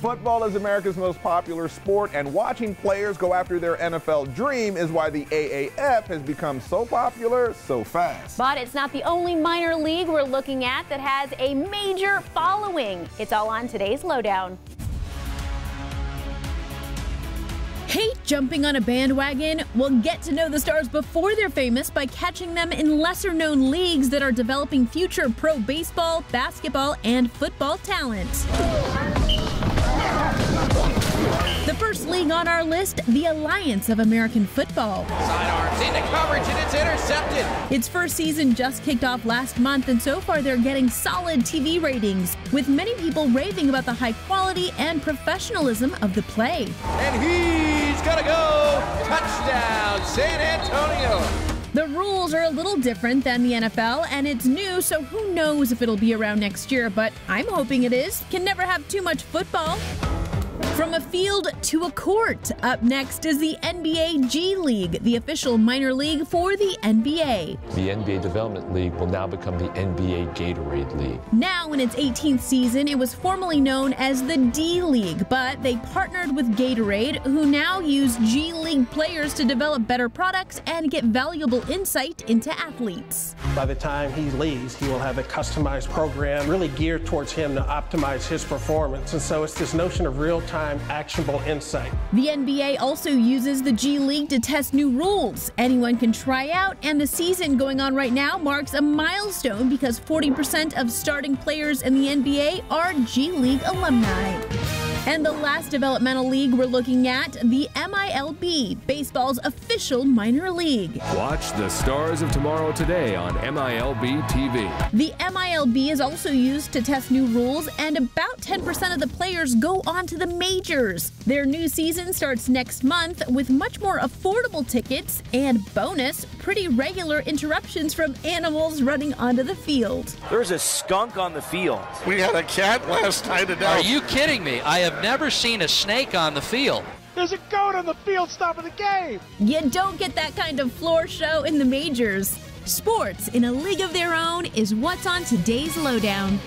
Football is America's most popular sport, and watching players go after their NFL dream is why the AAF has become so popular so fast. But it's not the only minor league we're looking at that has a major following. It's all on today's Lowdown. Hate jumping on a bandwagon? Well, get to know the stars before they're famous by catching them in lesser known leagues that are developing future pro baseball, basketball, and football talent. The first league on our list, the Alliance of American Football. Sidearms into coverage and it's intercepted. Its first season just kicked off last month, and so far they're getting solid TV ratings, with many people raving about the high quality and professionalism of the play. And he's gonna go touchdown, San Antonio. The rules are a little different than the NFL, and it's new, so who knows if it'll be around next year, but I'm hoping it is. Can never have too much football. From a field to a court. Up next is the NBA G League, the official minor league for the NBA. The NBA Development League will now become the NBA Gatorade League. Now, in its 18th season, it was formerly known as the D League, but they partnered with Gatorade, who now use G League players to develop better products and get valuable insight into athletes. By the time he leaves, he will have a customized program really geared towards him to optimize his performance. And so it's this notion of real time actionable insight. The NBA also uses the G League to test new rules. Anyone can try out, and the season going on right now marks a milestone because 40% of starting players in the NBA are G League alumni. And the last developmental league we're looking at, the MILB, baseball's official minor league. Watch the Stars of Tomorrow today on MILB TV. The MILB is also used to test new rules, and about 10% of the players go on to the majors. Their new season starts next month with much more affordable tickets and bonus, pretty regular interruptions from animals running onto the field. There's a skunk on the field. We had a cat last night. Are you kidding me? I have never seen a snake on the field. There's a goat on the field stopping the game. You don't get that kind of floor show in the majors. Sports in a league of their own is what's on today's lowdown.